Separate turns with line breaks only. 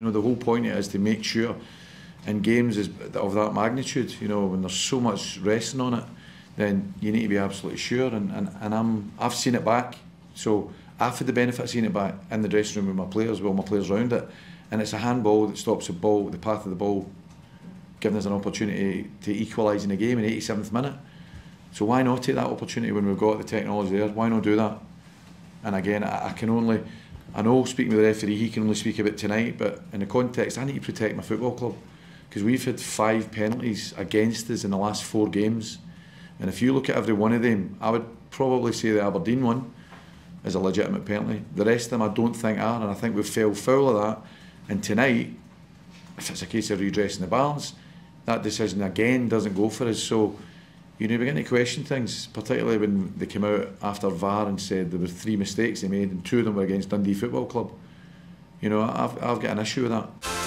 You know, the whole point is to make sure in games is of that magnitude, you know, when there's so much resting on it, then you need to be absolutely sure. And, and, and I'm, I've seen it back. So I've had the benefit of seeing it back in the dressing room with my players, with all my players around it. And it's a handball that stops the ball, the path of the ball, giving us an opportunity to equalise in the game in the 87th minute. So why not take that opportunity when we've got the technology there? Why not do that? And again, I, I can only I know speaking with the referee, he can only speak about tonight, but in the context, I need to protect my football club because we've had five penalties against us in the last four games. And if you look at every one of them, I would probably say the Aberdeen one is a legitimate penalty. The rest of them I don't think are, and I think we've fell foul of that. And tonight, if it's a case of redressing the balance, that decision again doesn't go for us. So you know, we begin to question things, particularly when they came out after VAR and said there were three mistakes they made and two of them were against Dundee Football Club. You know, I've, I've got an issue with that.